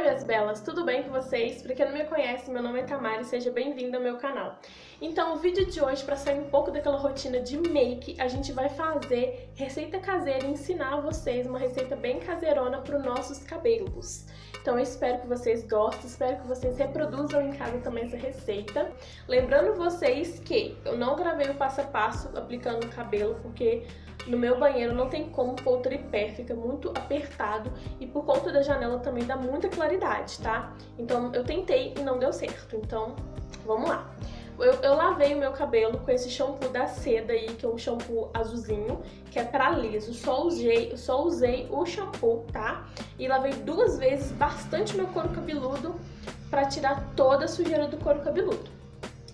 Oi, minhas belas, tudo bem com vocês? Pra quem não me conhece, meu nome é Tamara e seja bem-vindo ao meu canal. Então, o vídeo de hoje, para sair um pouco daquela rotina de make, a gente vai fazer receita caseira e ensinar vocês uma receita bem caseirona para os nossos cabelos. Então eu espero que vocês gostem, espero que vocês reproduzam em casa também essa receita. Lembrando vocês que eu não gravei o passo a passo aplicando no cabelo, porque no meu banheiro não tem como pôr o tripé, fica muito apertado e por conta da janela também dá muita claridade, tá? Então eu tentei e não deu certo, então vamos lá. Eu, eu, lavei o meu cabelo com esse shampoo da Seda aí, que é um shampoo azulzinho, que é pra liso. Só usei, só usei o shampoo, tá? E lavei duas vezes bastante meu couro cabeludo pra tirar toda a sujeira do couro cabeludo.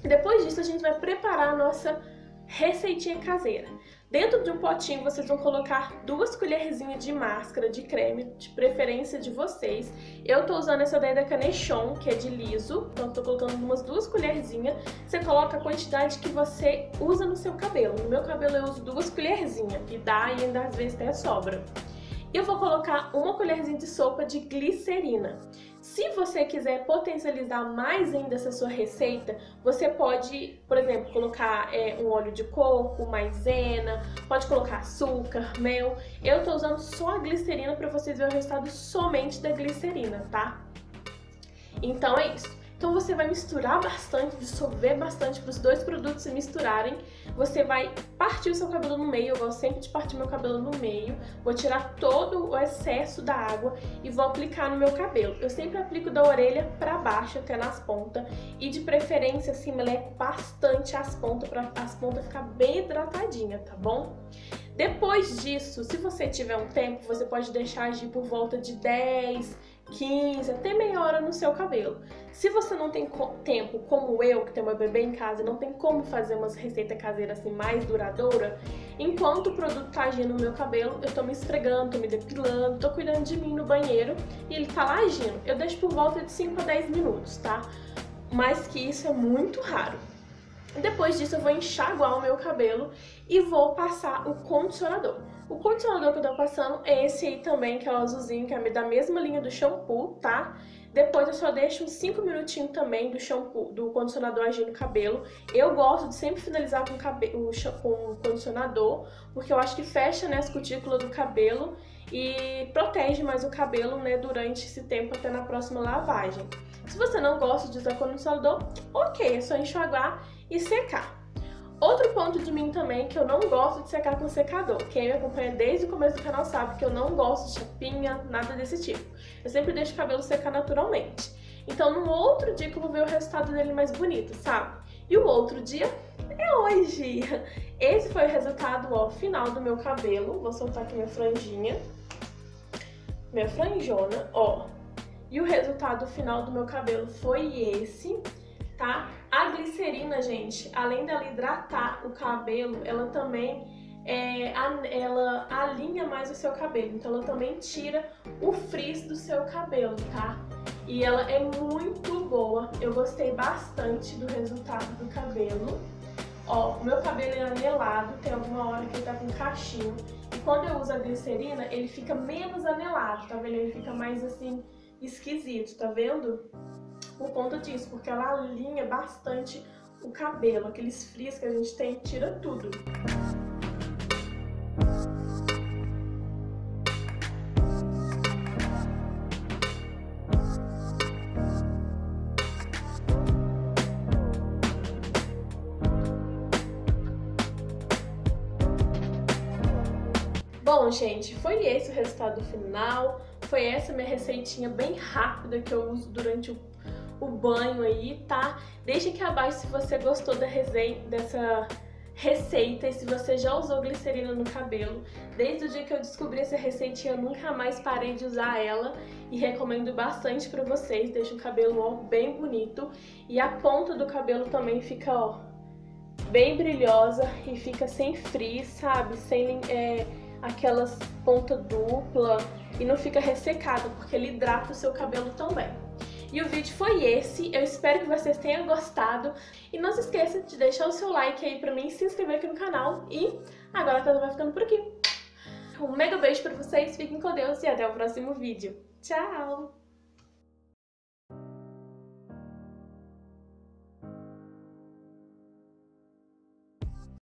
Depois disso, a gente vai preparar a nossa receitinha caseira. Dentro de um potinho vocês vão colocar duas colherzinhas de máscara de creme, de preferência de vocês. Eu tô usando essa daí da Canechon, que é de liso, então tô colocando umas duas colherzinhas. Você coloca a quantidade que você usa no seu cabelo. No meu cabelo eu uso duas colherzinhas e dá e ainda às vezes até sobra. Eu vou colocar uma colherzinha de sopa de glicerina. Se você quiser potencializar mais ainda essa sua receita, você pode, por exemplo, colocar é, um óleo de coco, maisena, pode colocar açúcar, mel. Eu tô usando só a glicerina para vocês verem o resultado somente da glicerina, tá? Então é isso. Então você vai misturar bastante, dissolver bastante para os dois produtos se misturarem. Você vai partir o seu cabelo no meio, eu gosto sempre de partir meu cabelo no meio. Vou tirar todo o excesso da água e vou aplicar no meu cabelo. Eu sempre aplico da orelha para baixo até nas pontas e de preferência assim, meleco bastante as pontas para as pontas ficar bem hidratadinha, tá bom? Depois disso, se você tiver um tempo, você pode deixar agir por volta de 10, 15, até meia hora no seu cabelo. Se você não tem tempo, como eu, que tenho meu bebê em casa, não tem como fazer umas receitas caseiras assim mais duradoura, enquanto o produto tá agindo no meu cabelo, eu tô me esfregando, tô me depilando, tô cuidando de mim no banheiro e ele tá lá agindo. Eu deixo por volta de 5 a 10 minutos, tá? Mas que isso é muito raro. Depois disso eu vou enxaguar o meu cabelo e vou passar o condicionador. O condicionador que eu tô passando é esse aí também, que é o azulzinho, que é da mesma linha do shampoo, tá? Depois eu só deixo uns 5 minutinhos também do shampoo, do condicionador agir no cabelo. Eu gosto de sempre finalizar com, cabelo, com o condicionador, porque eu acho que fecha né, as cutículas do cabelo e protege mais o cabelo né, durante esse tempo até na próxima lavagem. Se você não gosta de usar condicionador, ok, é só enxaguar e secar. Outro ponto de mim também que eu não gosto de secar com secador. Quem me acompanha desde o começo do canal sabe que eu não gosto de chapinha, nada desse tipo. Eu sempre deixo o cabelo secar naturalmente. Então no outro dia que eu vou ver o resultado dele mais bonito, sabe? E o outro dia é hoje. Esse foi o resultado, ó, final do meu cabelo. Vou soltar aqui minha franjinha. Minha franjona, ó. E o resultado final do meu cabelo foi esse tá? A glicerina, gente, além dela hidratar o cabelo, ela também é, ela alinha mais o seu cabelo, então ela também tira o frizz do seu cabelo, tá? E ela é muito boa, eu gostei bastante do resultado do cabelo. Ó, o meu cabelo é anelado, tem alguma hora que ele tá com cachinho. E quando eu uso a glicerina, ele fica menos anelado, tá vendo? Ele fica mais assim, esquisito, tá vendo? por conta disso, porque ela alinha bastante o cabelo, aqueles frios que a gente tem, tira tudo. Bom, gente, foi esse o resultado final. Foi essa minha receitinha bem rápida que eu uso durante o o banho aí, tá? Deixa aqui abaixo se você gostou da resenha, dessa receita e se você já usou glicerina no cabelo. Desde o dia que eu descobri essa receitinha, eu nunca mais parei de usar ela e recomendo bastante pra vocês. Deixa o cabelo, ó, bem bonito. E a ponta do cabelo também fica, ó, bem brilhosa e fica sem frizz, sabe? Sem é, aquelas ponta dupla e não fica ressecado, porque ele hidrata o seu cabelo também. E o vídeo foi esse, eu espero que vocês tenham gostado. E não se esqueça de deixar o seu like aí pra mim, se inscrever aqui no canal. E agora a Tata vai ficando por aqui. Um mega beijo pra vocês, fiquem com Deus e até o próximo vídeo. Tchau!